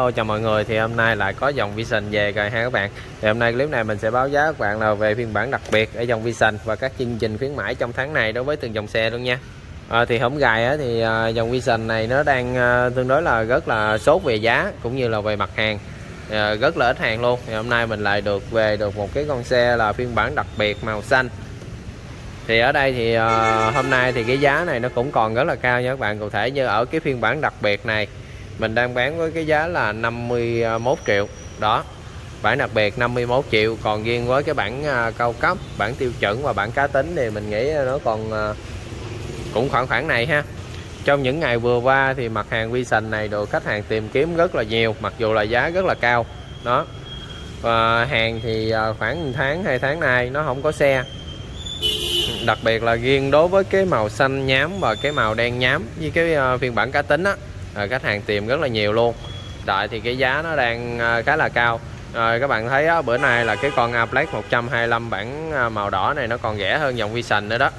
Hello chào mọi người. Thì hôm nay lại có dòng Vision về rồi ha các bạn. Thì hôm nay clip này mình sẽ báo giá các bạn là về phiên bản đặc biệt ở dòng Vision và các chương trình khuyến mãi trong tháng này đối với từng dòng xe luôn nha. À, thì hổng gài á, thì à, dòng Vision này nó đang à, tương đối là rất là sốt về giá cũng như là về mặt hàng. À, rất là ít hàng luôn. Thì hôm nay mình lại được về được một cái con xe là phiên bản đặc biệt màu xanh. Thì ở đây thì à, hôm nay thì cái giá này nó cũng còn rất là cao nha các bạn. Cụ thể như ở cái phiên bản đặc biệt này mình đang bán với cái giá là 51 triệu. Đó bản đặc biệt 51 triệu. Còn riêng với cái bản à, cao cấp bản tiêu chuẩn và bản cá tính thì mình nghĩ nó còn à, cũng khoảng khoảng này ha. Trong những ngày vừa qua thì mặt hàng Vision này được khách hàng tìm kiếm rất là nhiều, mặc dù là giá rất là cao. Đó, và hàng thì à, khoảng tháng, hai tháng nay nó không có xe. Đặc biệt là riêng đối với cái màu xanh nhám và cái màu đen nhám với cái phiên bản cá tính á à, khách hàng tìm rất là nhiều luôn. Tại thì cái giá nó đang à, khá là cao. Rồi các bạn thấy á, bữa nay là cái con Aplex 125 bản à, màu đỏ này nó còn rẻ hơn dòng Vision nữa đó.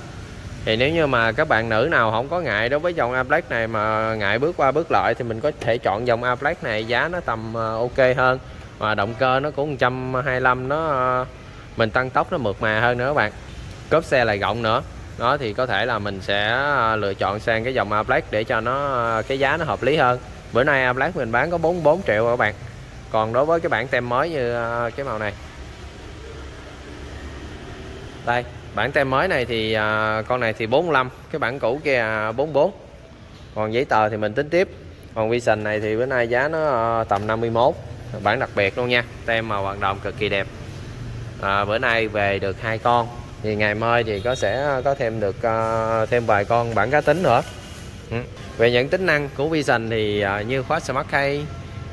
Thì nếu như mà các bạn nữ nào không có ngại đối với dòng Aplex này mà ngại bước qua bước lại thì mình có thể chọn dòng Aplex này giá nó tầm à, ok hơn. Và động cơ nó cũng 125 nó mình tăng tốc nó mượt mà hơn nữa các bạn. Cốp xe lại rộng nữa đó thì có thể là mình sẽ à, lựa chọn sang cái dòng Aplex để cho nó à, cái giá nó hợp lý hơn. Bữa nay Aplex mình bán có 44 triệu các bạn. Còn đối với cái bản tem mới như à, cái màu này. Đây bản tem mới này thì à, con này thì 45 cái bản cũ kia à, 44 còn giấy tờ thì mình tính tiếp. Còn Vision này thì bữa nay giá nó à, tầm 51 bản đặc biệt luôn nha tem màu bằng đồng cực kỳ đẹp. À, bữa nay về được hai con thì ngày mai thì có sẽ ờ, có thêm được uh, thêm vài con bản cá tính nữa. Ừ. về những tính năng của Vision thì uh, như khóa Smart Key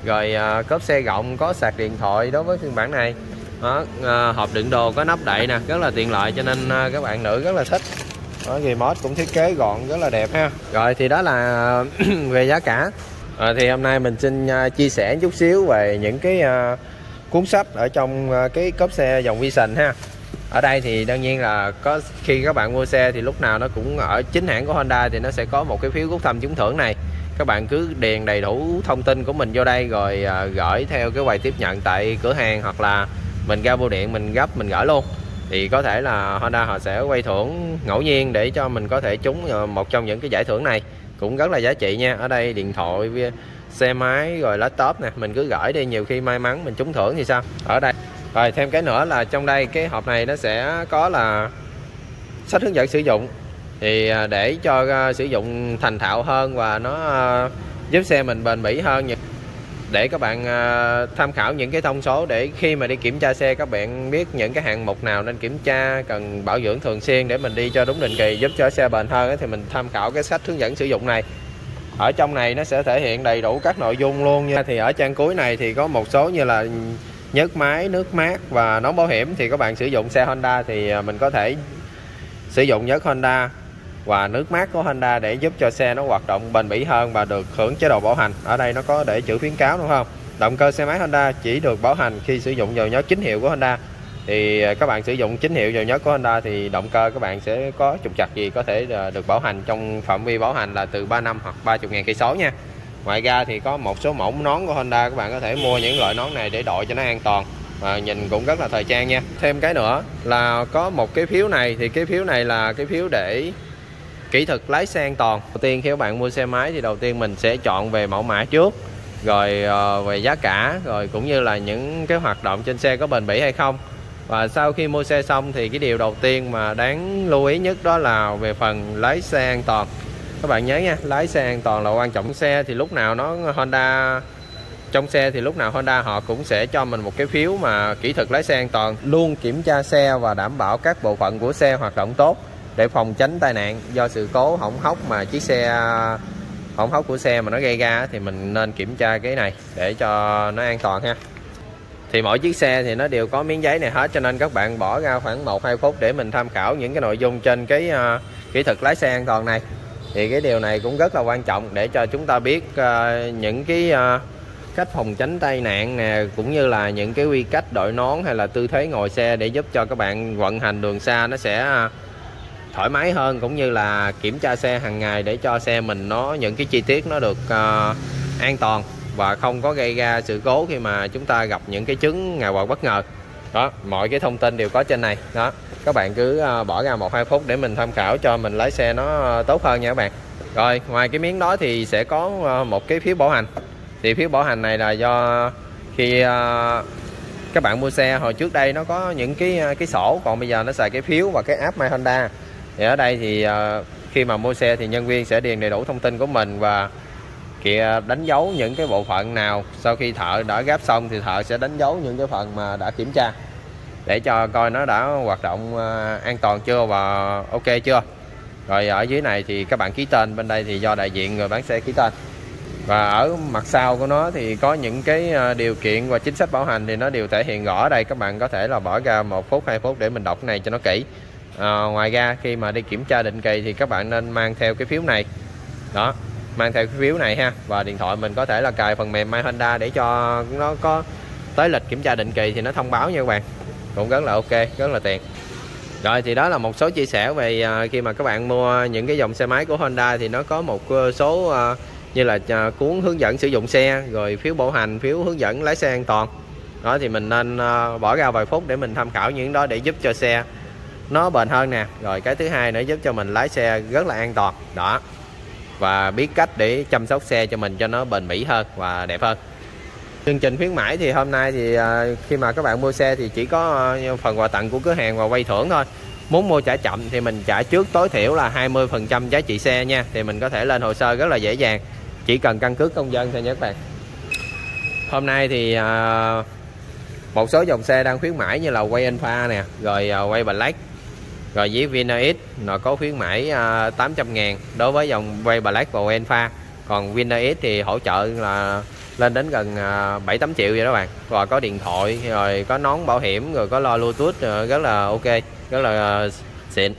rồi uh, cốp xe rộng có sạc điện thoại đối với phiên bản này. Đó, uh, hộp đựng đồ có nắp đậy nè rất là tiện lợi cho nên uh, các bạn nữ rất là thích. Đó, remote cũng thiết kế gọn rất là đẹp ha. Rồi thì đó là về giá cả. À, thì hôm nay mình xin uh, chia sẻ chút xíu về những cái uh, cuốn sách ở trong uh, cái cốp xe dòng Vision ha ở đây thì đương nhiên là có, khi các bạn mua xe thì lúc nào nó cũng ở chính hãng của Honda thì nó sẽ có một cái phiếu rút thăm trúng thưởng này. Các bạn cứ điền đầy đủ thông tin của mình vô đây rồi à, gửi theo cái quầy tiếp nhận tại cửa hàng hoặc là mình ra bưu điện mình gấp mình gửi luôn. Thì có thể là Honda họ sẽ quay thưởng ngẫu nhiên để cho mình có thể trúng à, một trong những cái giải thưởng này. Cũng rất là giá trị nha. Ở đây điện thoại, xe máy rồi laptop nè, mình cứ gửi đi, nhiều khi may mắn mình trúng thưởng thì sao? Ở đây rồi, thêm cái nữa là trong đây cái hộp này nó sẽ có là sách hướng dẫn sử dụng. Thì à, để cho à, sử dụng thành thạo hơn và nó à, giúp xe mình bền bỉ hơn để các bạn tham khảo những cái thông số để khi mà đi kiểm tra xe, các bạn biết những cái hạng mục nào nên kiểm tra, cần bảo dưỡng thường xuyên để mình đi cho đúng định kỳ, giúp cho xe bền hơn thì mình tham khảo cái sách hướng dẫn sử dụng này. Ở trong này nó sẽ thể hiện đầy đủ các nội dung luôn nha. Thì ở trang cuối này thì có một số như là nhớt máy, nước mát và nón bảo hiểm thì các bạn sử dụng xe Honda thì à, mình có thể sử dụng nhớt Honda và nước mát của Honda để giúp cho xe nó hoạt động bền bỉ hơn và được hưởng chế độ bảo hành. Ở đây nó có để chữ khuyến cáo đúng không? Động cơ xe máy Honda chỉ được bảo hành khi sử dụng dầu nhớt chính hiệu của Honda. Thì à, các bạn sử dụng chính hiệu dầu nhớt của Honda thì động cơ các bạn sẽ có trục chặt gì có thể à, được bảo hành trong phạm vi bảo hành là từ 3 năm hoặc 30 ngàn cây số nha ngoài ra thì có một số mẫu nón của Honda, các bạn có thể mua những loại nón này để đội cho nó an toàn và nhìn cũng rất là thời trang nha. Thêm cái nữa là có một cái phiếu này, thì cái phiếu này là cái phiếu để kỹ thuật lái xe an toàn. Đầu tiên khi các bạn mua xe máy thì đầu tiên mình sẽ chọn về mẫu mã trước, rồi ờ, về giá cả, rồi cũng như là những cái hoạt động trên xe có bền bỉ hay không. Và sau khi mua xe xong thì cái điều đầu tiên mà đáng lưu ý nhất đó là về phần lái xe an toàn các bạn nhớ nha lái xe an toàn là quan trọng. Xe thì lúc nào nó Honda trong xe thì lúc nào Honda họ cũng sẽ cho mình một cái phiếu mà kỹ thuật lái xe an toàn. Luôn kiểm tra xe và đảm bảo các bộ phận của xe hoạt động tốt để phòng tránh tai nạn. Do sự cố hỏng hóc mà chiếc xe hỏng hóc của xe mà nó gây ra thì mình nên kiểm tra cái này để cho nó an toàn ha. Thì mỗi chiếc xe thì nó đều có miếng giấy này hết cho nên các bạn bỏ ra khoảng 1-2 phút để mình tham khảo những cái nội dung trên cái uh, kỹ thuật lái xe an toàn này thì cái điều này cũng rất là quan trọng để cho chúng ta biết uh, những cái uh, cách phòng tránh tai nạn nè cũng như là những cái quy cách đội nón hay là tư thế ngồi xe để giúp cho các bạn vận hành đường xa nó sẽ uh, thoải mái hơn cũng như là kiểm tra xe hàng ngày để cho xe mình nó những cái chi tiết nó được uh, an toàn và không có gây ra sự cố khi mà chúng ta gặp những cái chứng ngào quạt bất ngờ đó, mọi cái thông tin đều có trên này. Đó, các bạn cứ à, bỏ ra một, hai phút để mình tham khảo cho mình lái xe nó à, tốt hơn nha các bạn. Rồi, ngoài cái miếng đó thì sẽ có à, một cái phiếu bảo hành. Thì phiếu bảo hành này là do khi các bạn mua xe, hồi trước đây nó có những cái cái sổ, còn bây giờ nó xài cái phiếu và cái app My Honda thì ở đây thì khi mà mua xe thì nhân viên sẽ điền đầy đủ thông tin của mình và kìa đánh dấu những cái bộ phận nào sau khi thợ đã gáp xong thì thợ sẽ đánh dấu những cái phần mà đã kiểm tra. Để cho coi nó đã hoạt động à, an toàn chưa và ok chưa. Rồi ở dưới này thì các bạn ký tên bên đây thì do đại diện người bán xe ký tên. Và ở mặt sau của nó thì có những cái à, điều kiện và chính sách bảo hành thì nó đều thể hiện rõ ở đây. Các bạn có thể là bỏ ra một phút hai phút để mình đọc cái này cho nó kỹ. À, ngoài ra khi mà đi kiểm tra định kỳ thì các bạn nên mang theo cái phiếu này. Đó mang theo cái phiếu này ha. Và điện thoại mình có thể là cài phần mềm My Honda để cho nó có tới lịch kiểm tra định kỳ thì nó thông báo nha các bạn. Cũng rất là ok, rất là tiện. Rồi, thì đó là một số chia sẻ về à, khi mà các bạn mua những cái dòng xe máy của Honda thì nó có một ờ, số ờ, như là à, cuốn hướng dẫn sử dụng xe, rồi phiếu bảo hành, phiếu hướng dẫn lái xe an toàn. Đó, thì mình nên ờ, bỏ ra vài phút để mình tham khảo những đó để giúp cho xe nó bền hơn nè. Rồi, cái thứ hai nữa giúp cho mình lái xe rất là an toàn. Đó và biết cách để chăm sóc xe cho mình cho nó bền bỉ hơn và đẹp hơn. Chương trình khuyến mãi thì hôm nay thì à, khi mà các bạn mua xe thì chỉ có à, phần quà tặng của cửa hàng và quay thưởng thôi. Muốn mua trả chậm thì mình trả trước tối thiểu là 20% giá trị xe nha. Thì mình có thể lên hồ sơ rất là dễ dàng. Chỉ cần căn cước công dân thôi nhé các bạn. Hôm nay thì à, một số dòng xe đang khuyến mãi như là quay alpha nè, rồi quay black rồi với Vinax nó có khuyến mãi à, 800 ngàn đối với dòng Ray Black và Enfa còn Vinax thì hỗ trợ là lên đến gần uh, 7 8 triệu vậy đó bạn. Và có điện thoại rồi có nón bảo hiểm rồi có lo Bluetooth à, rất là ok rất là xịn.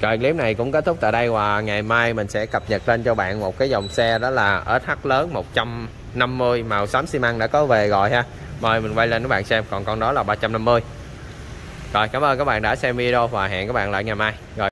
Rồi clip này cũng kết thúc tại đây. Và ngày mai mình sẽ cập nhật lên cho bạn một cái dòng xe đó là SH lớn 150 màu xám xi măng đã có về rồi ha. Mời mình quay lên các bạn xem còn con đó là 350 rồi, cảm ơn các bạn đã xem video và hẹn các bạn lại ngày mai. Rồi.